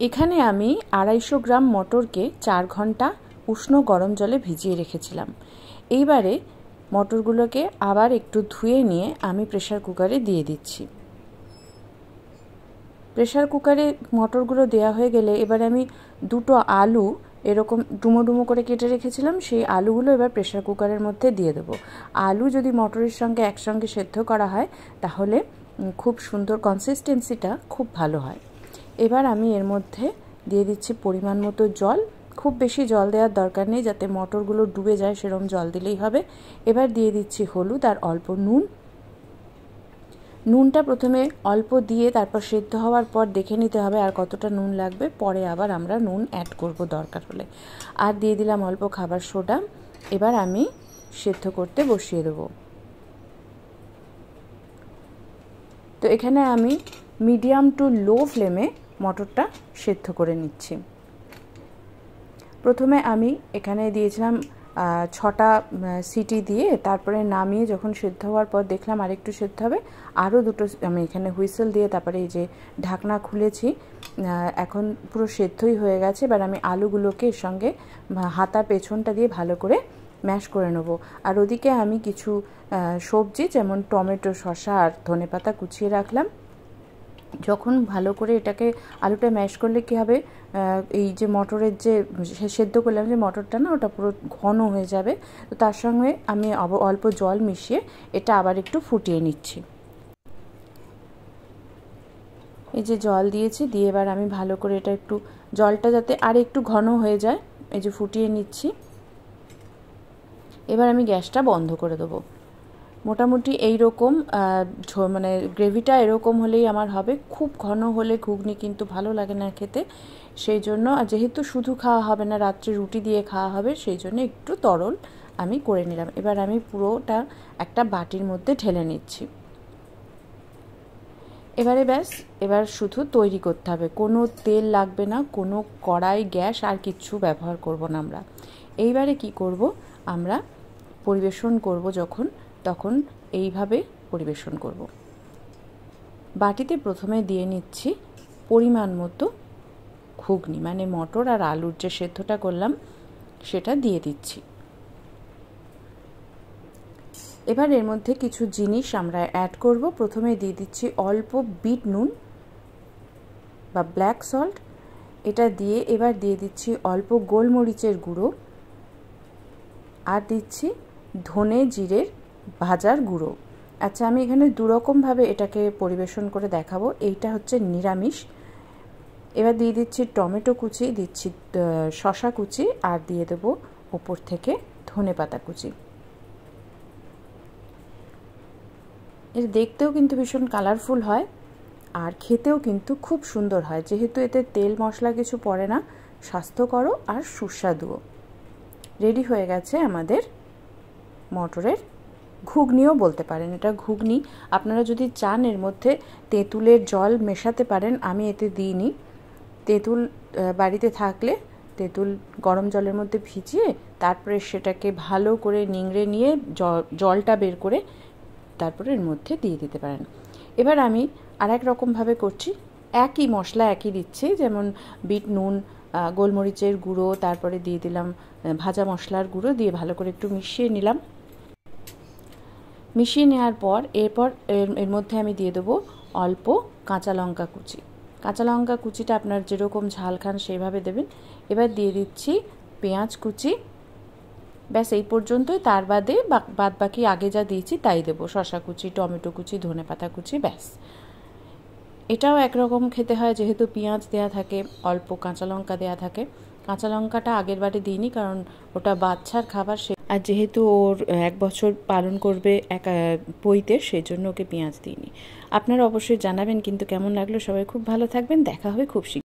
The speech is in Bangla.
এখানে আমি আড়াইশো গ্রাম মটরকে চার ঘণ্টা উষ্ণ গরম জলে ভিজিয়ে রেখেছিলাম। এইবারে মটরগুলোকে আবার একটু ধুয়ে নিয়ে আমি প্রেশার কুকারে দিয়ে দিচ্ছি। প্রেশার কুকারে মটরগুলো দেওয়া হয়ে গেলে এবার আমি দুটো আলু এরকম ডুমো ডুমো করে কেটে রেখেছিলাম, সেই আলুগুলো এবার প্রেশার কুকারের মধ্যে দিয়ে দেবো। আলু যদি মটরের সঙ্গে একসঙ্গে সেদ্ধ করা হয়, তাহলে খুব সুন্দর কনসিস্টেন্সিটা খুব ভালো হয়। এবার আমি এর মধ্যে দিয়ে দিচ্ছি পরিমাণ মতো জল। খুব বেশি জল দেওয়ার দরকার নেই, যাতে মটরগুলো ডুবে যায়, সেরকম জল দিলেই হবে। এবার দিয়ে দিচ্ছি হলুদ আর অল্প নুন। নুনটা প্রথমে অল্প দিয়ে তারপর সেদ্ধ হওয়ার পর দেখে নিতে হবে আর কতটা নুন লাগবে। পরে আবার আমরা নুন অ্যাড করব দরকার হলে। আর দিয়ে দিলাম অল্প খাবার সোডা। এবার আমি সেদ্ধ করতে বসিয়ে দেবো। তো এখানে আমি মিডিয়াম টু লো ফ্লেমে মটরটা সেদ্ধ করে নিচ্ছি। প্রথমে আমি এখানে দিয়েছিলাম ছটা সিটি দিয়ে তারপরে নামিয়ে যখন সেদ্ধ হওয়ার পর দেখলাম আরেকটু সেদ্ধ হবে, আরও দুটো আমি এখানে হুইসেল দিয়ে তারপরে এই যে ঢাকনা খুলেছি এখন পুরো সেদ্ধই হয়ে গেছে, এবার আমি আলুগুলোকে এর সঙ্গে হাতার পেছনটা দিয়ে ভালো করে ম্যাশ করে নেব। আর ওদিকে আমি কিছু সবজি যেমন টমেটো, শসা আর ধনে পাতা কুচিয়ে রাখলাম। যখন ভালো করে এটাকে আলুটা ম্যাশ করলে কী হবে এই যে মটরের যে সেদ্ধ করলাম যে মটরটা না, ওটা পুরো ঘন হয়ে যাবে। তো তার সঙ্গে আমি অল্প জল মিশিয়ে এটা আবার একটু ফুটিয়ে নিচ্ছি। এই যে জল দিয়েছি, দিয়ে এবার আমি ভালো করে এটা একটু, জলটা যাতে আর একটু ঘন হয়ে যায়, এই যে ফুটিয়ে নিচ্ছি। এবার আমি গ্যাসটা বন্ধ করে দেবো। মোটামুটি এই রকম মানে গ্রেভিটা এরকম হলেই আমার হবে। খুব ঘন হলে ঘুগনি কিন্তু ভালো লাগে না খেতে। সেই জন্য, আর যেহেতু শুধু খাওয়া হবে না, রাত্রে রুটি দিয়ে খাওয়া হবে, সেই জন্য একটু তরল আমি করে নিলাম। এবার আমি পুরোটা একটা বাটির মধ্যে ঢেলে নিচ্ছি। এবারে ব্যাস, এবার শুধু তৈরি করতে হবে। কোনো তেল লাগবে না, কোনো কড়াই, গ্যাস, আর কিছু ব্যবহার করব না আমরা। এইবারে কি করব? আমরা পরিবেশন করব যখন তখন এইভাবে পরিবেশন করব। বাটিতে প্রথমে দিয়ে নিচ্ছি পরিমাণ মতো ঘুগনি মানে মটর আর আলুর যে সেদ্ধটা করলাম, সেটা দিয়ে দিচ্ছি। এবার এর মধ্যে কিছু জিনিস আমরা অ্যাড করব। প্রথমে দিয়ে দিচ্ছি অল্প বিট নুন বা ব্ল্যাক সল্ট এটা দিয়ে এবার দিয়ে দিচ্ছি অল্প গোলমরিচের গুঁড়ো। আর দিচ্ছি ধনে জিরের ভাজার গুঁড়ো। আচ্ছা আমি এখানে দুরকমভাবে এটাকে পরিবেশন করে দেখাবো। এইটা হচ্ছে নিরামিষ। এবার দিয়ে দিচ্ছি টমেটো কুচি, দিচ্ছি শশা কুচি আর দিয়ে দেবো ওপর থেকে ধনে পাতা কুচি। এর দেখতেও কিন্তু ভীষণ কালারফুল হয় আর খেতেও কিন্তু খুব সুন্দর হয়। যেহেতু এতে তেল মশলা কিছু পড়ে না, স্বাস্থ্যকরও আর সুস্বাদুও। রেডি হয়ে গেছে আমাদের মটরের ঘুগনিও বলতে পারেন, এটা ঘুগনি। আপনারা যদি চান এর মধ্যে তেঁতুলের জল মেশাতে পারেন, আমি এতে দিইনি। তেঁতুল বাড়িতে থাকলে তেঁতুল গরম জলের মধ্যে ভিজিয়ে তারপরে সেটাকে ভালো করে নিংড়ে নিয়ে জলটা বের করে তারপরে এর মধ্যে দিয়ে দিতে পারেন। এবার আমি আর এক রকমভাবে করছি। একই মশলা একই দিচ্ছি, যেমন বিট নুন গোলমরিচের গুঁড়ো, তারপরে দিয়ে দিলাম ভাজা মশলার গুঁড়ো দিয়ে ভালো করে একটু মিশিয়ে নিলাম। মিশিয়ে নেওয়ার পর এরপর এর এর মধ্যে আমি দিয়ে দেবো অল্প কাঁচা লঙ্কা কুচি। কাঁচা লঙ্কা কুচিটা আপনার যেরকম ঝাল খান সেইভাবে দেবেন। এবার দিয়ে দিচ্ছি পেঁয়াজ কুচি। ব্যাস, এই পর্যন্তই। তার বাদে বাদ বাকি আগে যা দিয়েছি তাই দেবো। শশা কুচি, টমেটো কুচি, ধনে পাতা কুচি, ব্যাস। এটাও একরকম খেতে হয়, যেহেতু পেঁয়াজ দেয়া থাকে, অল্প কাঁচা লঙ্কা দেওয়া থাকে। কাঁচা লঙ্কাটা আগের বারে দিইনি, কারণ ওটা বাচ্চার খাবার সে আর যেহেতু ওর এক বছর পালন করবে এক বইতে সেই জন্য ওকে পেঁয়াজ দিইনি। আপনারা অবশ্যই জানাবেন, কিন্তু কেমন লাগল সবাই খুব ভালো থাকবেন, দেখা হবে খুব শীঘ্র